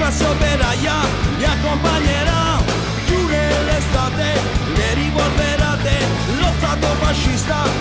classe operaia vi accompagnerà. Più nell'estate, le rivolverate lo stato fascista